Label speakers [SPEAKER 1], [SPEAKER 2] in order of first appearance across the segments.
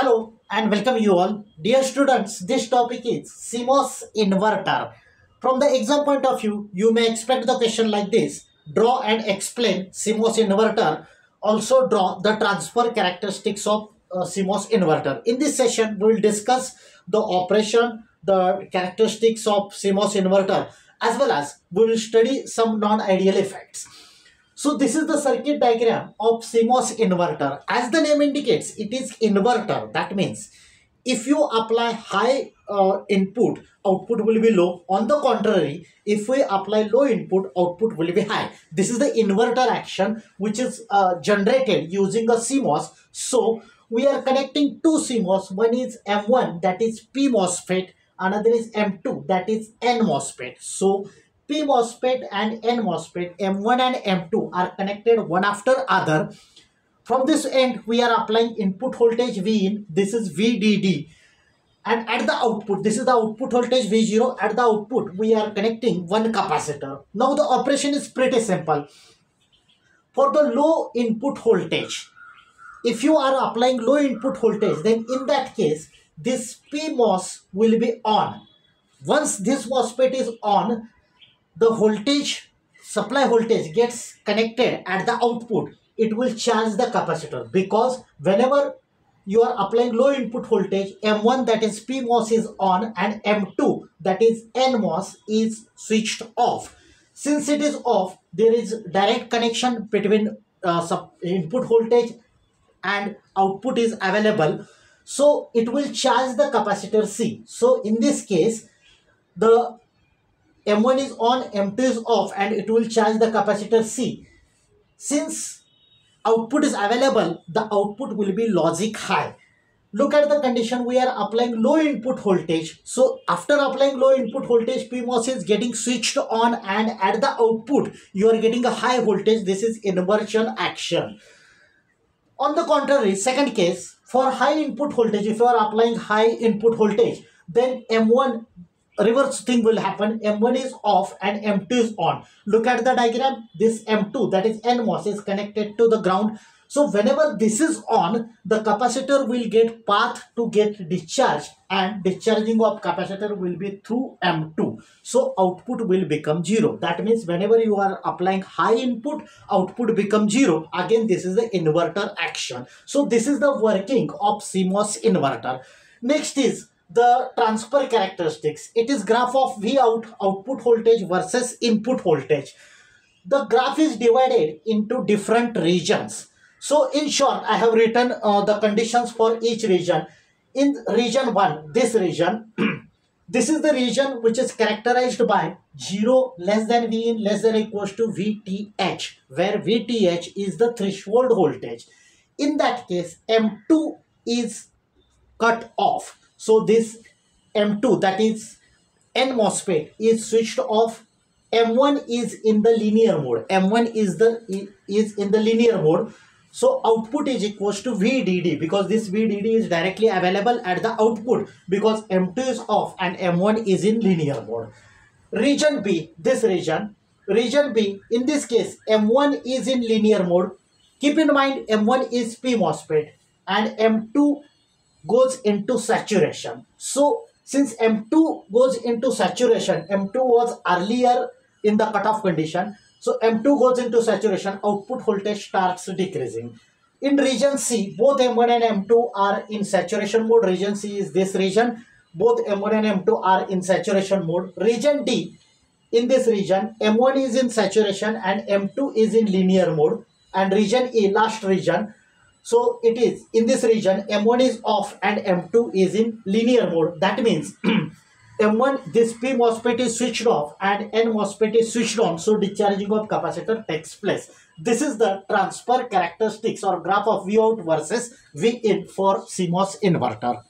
[SPEAKER 1] Hello and welcome you all. Dear students, this topic is CMOS inverter. From the exam point of view, you may expect the question like this. Draw and explain CMOS inverter. Also draw the transfer characteristics of uh, CMOS inverter. In this session, we will discuss the operation, the characteristics of CMOS inverter as well as we will study some non-ideal effects. So this is the circuit diagram of CMOS inverter. As the name indicates, it is inverter. That means if you apply high uh, input, output will be low. On the contrary, if we apply low input, output will be high. This is the inverter action which is uh, generated using a CMOS. So we are connecting two CMOS. One is M1 that is P MOSFET. Another is M2 that is N MOSFET. So P MOSFET and N MOSFET, M1 and M2 are connected one after other. From this end, we are applying input voltage V in, this is VDD. And at the output, this is the output voltage V0. At the output, we are connecting one capacitor. Now the operation is pretty simple. For the low input voltage, if you are applying low input voltage, then in that case, this PMOS will be on. Once this MOSFET is on, the voltage supply voltage gets connected at the output it will charge the capacitor. Because whenever you are applying low input voltage m1 that is pmos is on and m2 that is nmos is switched off. Since it is off there is direct connection between uh, input voltage and output is available. So it will charge the capacitor c. So in this case the M1 is on, M2 is off and it will charge the capacitor C. Since output is available, the output will be logic high. Look at the condition, we are applying low input voltage. So after applying low input voltage, PMOS is getting switched on and at the output, you are getting a high voltage. This is inversion action. On the contrary, second case, for high input voltage, if you are applying high input voltage, then M1 reverse thing will happen. M1 is off and m2 is on. Look at the diagram. This m2 that is nmos is connected to the ground. So whenever this is on the capacitor will get path to get discharged and discharging of capacitor will be through m2 so output will become zero. That means whenever you are applying high input output become zero. Again this is the inverter action. So this is the working of cmos inverter. Next is the transfer characteristics. It is graph of V out output voltage versus input voltage. The graph is divided into different regions. So in short, I have written uh, the conditions for each region. In region 1, this region, this is the region which is characterized by 0 less than V in less than equals to VTH, where VTH is the threshold voltage. In that case, M2 is cut off so this M2 that is N MOSFET is switched off. M1 is in the linear mode. M1 is the is in the linear mode. So output is equals to VDD because this VDD is directly available at the output because M2 is off and M1 is in linear mode. Region B, this region, region B, in this case, M1 is in linear mode. Keep in mind M1 is P MOSFET and M2 goes into saturation. So since M2 goes into saturation, M2 was earlier in the cutoff condition. So M2 goes into saturation, output voltage starts decreasing. In region C, both M1 and M2 are in saturation mode. Region C is this region. Both M1 and M2 are in saturation mode. Region D, in this region, M1 is in saturation and M2 is in linear mode. And region E, last region, so it is in this region M1 is off and M2 is in linear mode. That means M1 this P MOSFET is switched off and N MOSFET is switched on. So discharging of capacitor takes place. This is the transfer characteristics or graph of V out versus V in for CMOS inverter.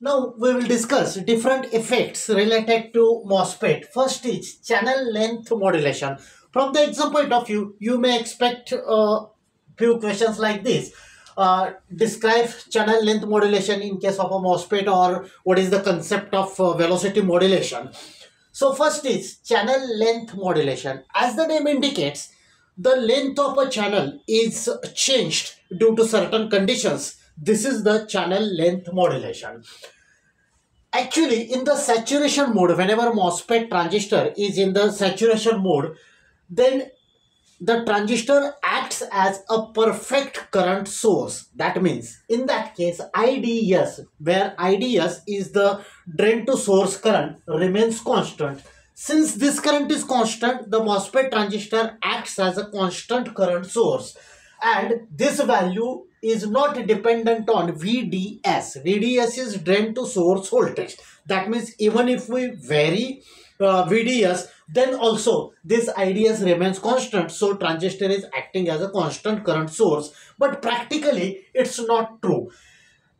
[SPEAKER 1] Now we will discuss different effects related to MOSFET. First is channel length modulation. From the exam point of view, you may expect uh, few questions like this. Uh, describe channel length modulation in case of a MOSFET or what is the concept of uh, velocity modulation. So first is channel length modulation. As the name indicates, the length of a channel is changed due to certain conditions. This is the channel length modulation. Actually, in the saturation mode, whenever MOSFET transistor is in the saturation mode, then the transistor acts as a perfect current source. That means in that case IDS where IDS is the drain to source current remains constant. Since this current is constant, the MOSFET transistor acts as a constant current source and this value is not dependent on VDS. VDS is drain to source voltage. That means even if we vary uh, VDS, then also this IDS remains constant. So transistor is acting as a constant current source. But practically, it's not true.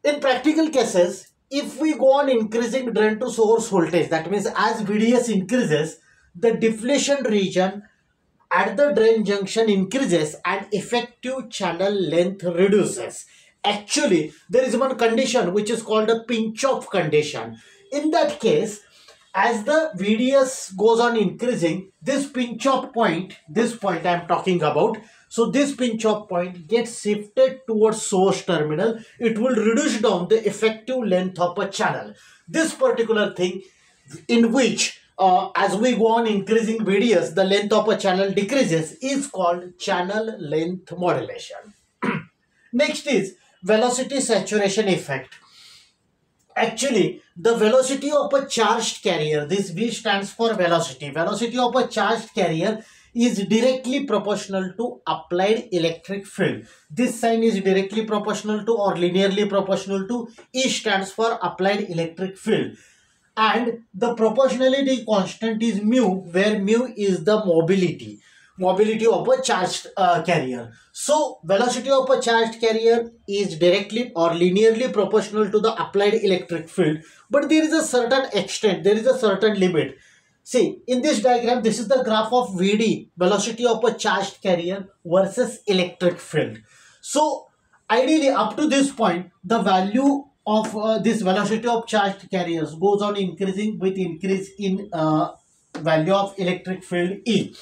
[SPEAKER 1] In practical cases, if we go on increasing drain to source voltage, that means as VDS increases, the depletion region at the drain junction increases and effective channel length reduces. Actually, there is one condition which is called a pinch-off condition. In that case, as the VDS goes on increasing, this pinch-off point, this point I am talking about, so this pinch-off point gets shifted towards source terminal. It will reduce down the effective length of a channel. This particular thing in which uh, as we go on increasing VDS, the length of a channel decreases is called channel length modulation. Next is velocity saturation effect. Actually, the velocity of a charged carrier, this V stands for velocity. Velocity of a charged carrier is directly proportional to applied electric field. This sign is directly proportional to or linearly proportional to E stands for applied electric field and the proportionality constant is mu where mu is the mobility mobility of a charged uh, carrier. So velocity of a charged carrier is directly or linearly proportional to the applied electric field. But there is a certain extent there is a certain limit. See in this diagram this is the graph of vd velocity of a charged carrier versus electric field. So ideally up to this point the value of uh, this velocity of charged carriers goes on increasing with increase in uh, value of electric field E.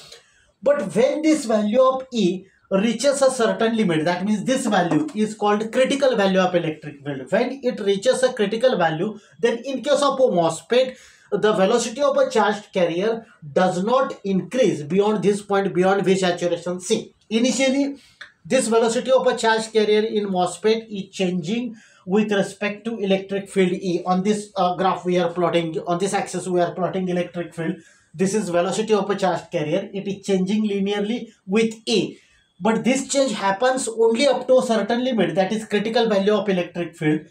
[SPEAKER 1] But when this value of E reaches a certain limit, that means this value is called critical value of electric field. When it reaches a critical value, then in case of a MOSFET, the velocity of a charged carrier does not increase beyond this point beyond V saturation C. Initially, this velocity of a charged carrier in MOSFET is changing with respect to electric field E. On this uh, graph we are plotting, on this axis we are plotting electric field. This is velocity of a charged carrier. It is changing linearly with E. But this change happens only up to a certain limit that is critical value of electric field.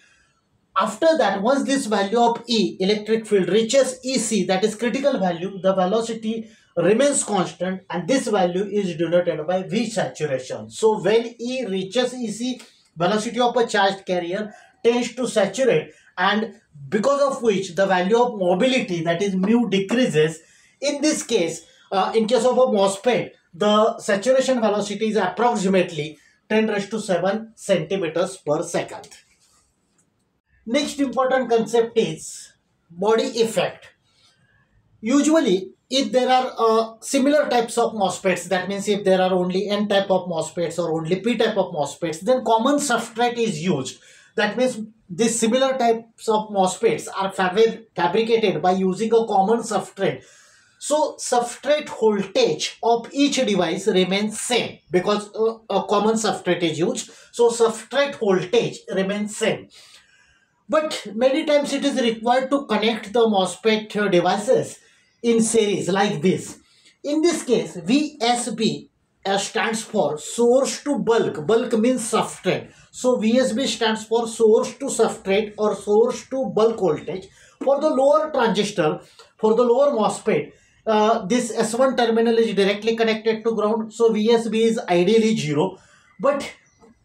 [SPEAKER 1] After that, once this value of E, electric field, reaches EC, that is critical value, the velocity remains constant and this value is denoted by V saturation. So when E reaches EC, velocity of a charged carrier tends to saturate and because of which the value of mobility that is mu decreases. In this case, uh, in case of a MOSFET, the saturation velocity is approximately 10 raised to 7 centimeters per second. Next important concept is body effect. Usually, if there are uh, similar types of MOSFETs, that means if there are only N type of MOSFETs or only P type of MOSFETs, then common substrate is used. That means these similar types of MOSFETs are fabricated by using a common substrate. So substrate voltage of each device remains same because uh, a common substrate is used. So substrate voltage remains same. But many times it is required to connect the MOSFET devices in series like this. In this case, VSB uh, stands for source to bulk. Bulk means substrate. So VSB stands for source to substrate or source to bulk voltage. For the lower transistor, for the lower MOSFET, uh, this S1 terminal is directly connected to ground. So VSB is ideally 0. But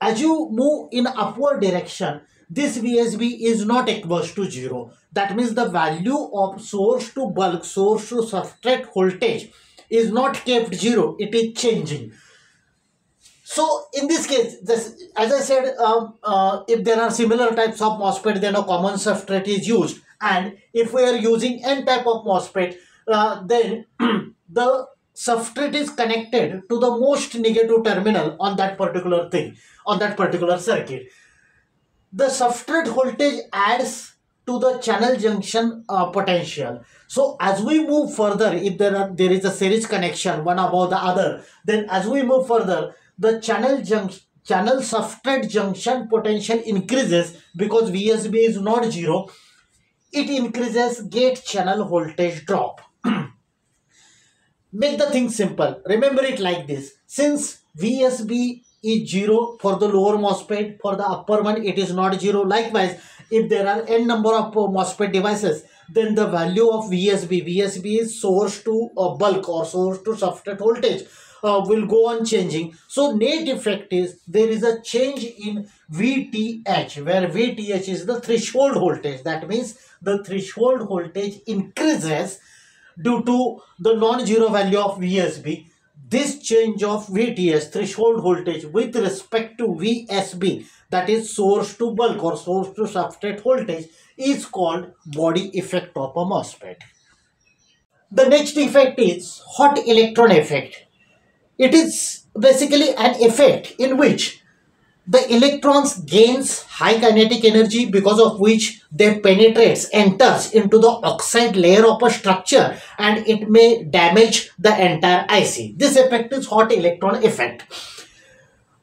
[SPEAKER 1] as you move in upward direction, this VSB is not equals to 0. That means the value of source to bulk, source to substrate voltage is not kept 0. It is changing. So in this case, this, as I said, um, uh, if there are similar types of MOSFET, then a common substrate is used. And if we are using N type of MOSFET, uh, then the substrate is connected to the most negative terminal on that particular thing, on that particular circuit the substrate voltage adds to the channel junction uh, potential. So as we move further, if there are there is a series connection one above the other, then as we move further, the channel junction channel substrate junction potential increases because VSB is not zero. It increases gate channel voltage drop. Make the thing simple. Remember it like this. Since VSB is 0 for the lower MOSFET, for the upper one it is not 0. Likewise, if there are n number of uh, MOSFET devices, then the value of VSB, VSB is source to a bulk or source to substrate voltage uh, will go on changing. So net effect is there is a change in VTH where VTH is the threshold voltage. That means the threshold voltage increases due to the non-zero value of VSB. This change of VTS threshold voltage with respect to VSB that is source to bulk or source to substrate voltage is called body effect of a MOSFET. The next effect is hot electron effect. It is basically an effect in which the electrons gains high kinetic energy because of which they penetrates enters into the oxide layer of a structure and it may damage the entire IC. This effect is hot electron effect.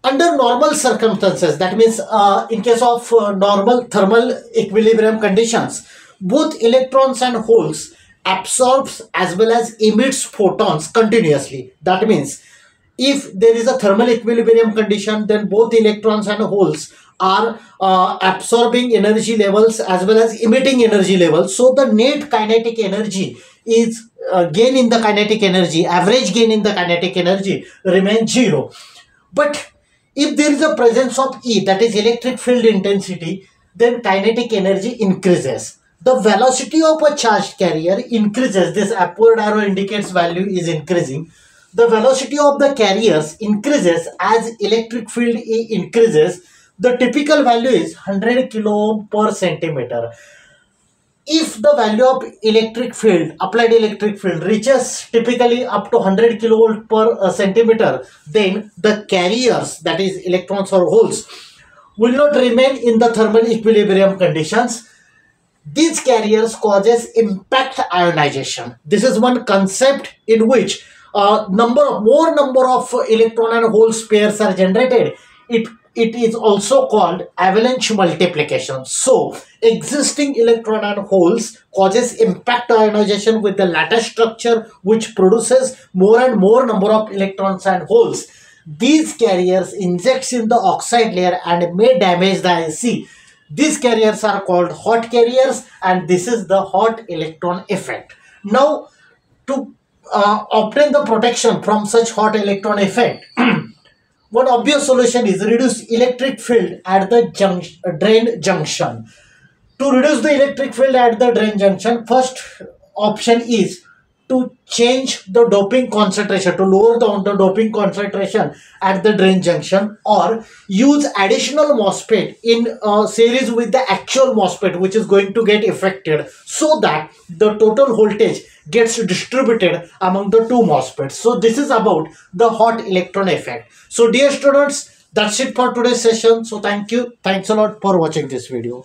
[SPEAKER 1] Under normal circumstances, that means uh, in case of uh, normal thermal equilibrium conditions, both electrons and holes absorbs as well as emits photons continuously. That means if there is a thermal equilibrium condition then both electrons and holes are uh, absorbing energy levels as well as emitting energy levels. So the net kinetic energy is uh, gain in the kinetic energy average gain in the kinetic energy remains zero. But if there is a presence of e that is electric field intensity then kinetic energy increases. The velocity of a charged carrier increases. This upward arrow indicates value is increasing the velocity of the carriers increases as electric field increases. The typical value is 100 kilo per centimeter. If the value of electric field, applied electric field reaches typically up to 100 kilovolt per uh, centimeter, then the carriers, that is electrons or holes, will not remain in the thermal equilibrium conditions these carriers causes impact ionization. This is one concept in which uh, number of more number of electron and hole pairs are generated it it is also called avalanche multiplication so existing electron and holes causes impact ionization with the lattice structure which produces more and more number of electrons and holes these carriers injects in the oxide layer and may damage the IC. These carriers are called hot carriers and this is the hot electron effect. Now to uh, obtain the protection from such hot electron effect, one obvious solution is reduce electric field at the junction, drain junction. To reduce the electric field at the drain junction, first option is to change the doping concentration, to lower the doping concentration at the drain junction or use additional MOSFET in uh, series with the actual MOSFET which is going to get affected so that the total voltage gets distributed among the two MOSFETs. So this is about the hot electron effect. So dear students, that's it for today's session. So thank you. Thanks a lot for watching this video.